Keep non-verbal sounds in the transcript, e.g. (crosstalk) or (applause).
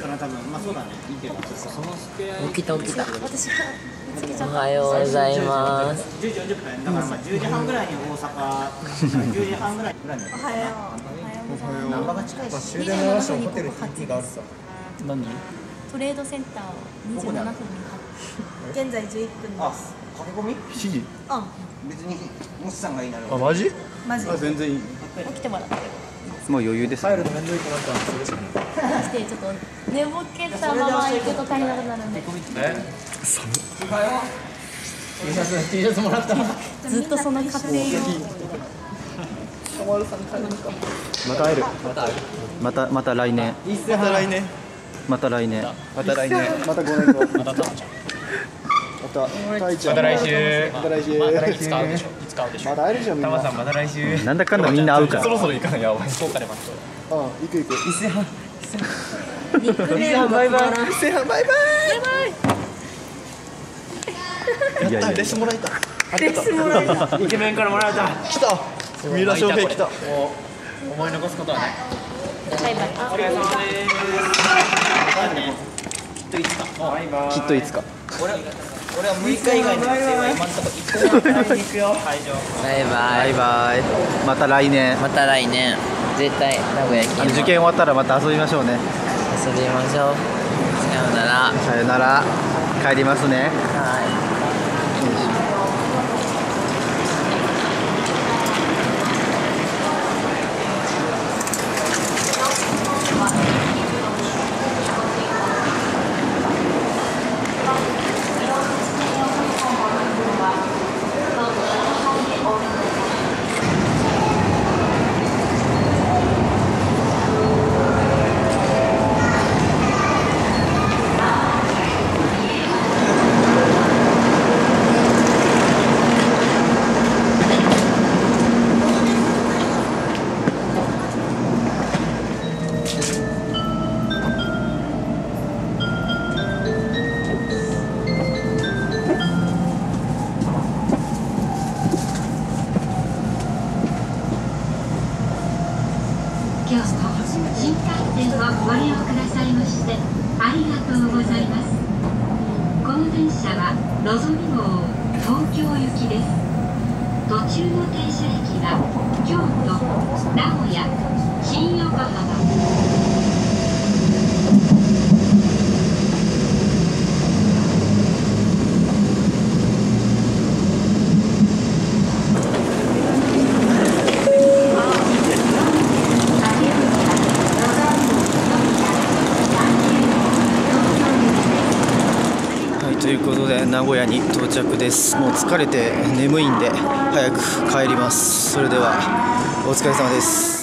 から多分まあそうだね。見てる。起きた起きた。私がおはようございます。10時40分。だからまあ10時半ぐらいに大阪。(laughs) 10時半ぐらい。ぐらいにおはよう。おはようございます。難波が近いし終電の話もホテルに行があるさ何トレードセンターを27分に発 (laughs) 現在11分あです。駆け込み？7時。う別にもしさんがいいなら。あマジ？んマジ。あ全然いい。起きてもらってもう余裕です帰るの面倒いくなったらそれしかない来てちょっと寝ぼけたまま行くと大変なことになるんで。T シャツ T シャツもらったずっとその過程をまた会える。またまた来年。また来年。また来年。また来年。また5年。後またたまたたいちゃんまた来週。また来週。また来週。いつか会うでしょまた会えるじゃんみんなタマさんまた来週。なんだかんだみんな会うから。そろそろ行かないやばい。福岡で待つうん行く行く。ニックネームバイバイ。伊勢はバイバイ。やったレスもらえた。レスもらえた。イケメンからもらえた。来た。三浦翔平来た。思い残すことはない。バイバイ。あお疲れ様です。きっといつか。俺俺は6日以外の予定は今のところ1個行くよ会場バイバイバイバイ。(laughs) また来年。また来年絶対名古屋来あの受験終わったらまた遊びましょうね。遊びましょうさようなら。さよなら。帰りますね。はい新幹線をご利用くださいましてありがとうございます。この電車はのぞみ号東京行きです。途中の停車駅は京都名古屋新横浜はい、ということで名古屋に到着です。もう疲れて眠いんで早く帰ります。それではお疲れ様です。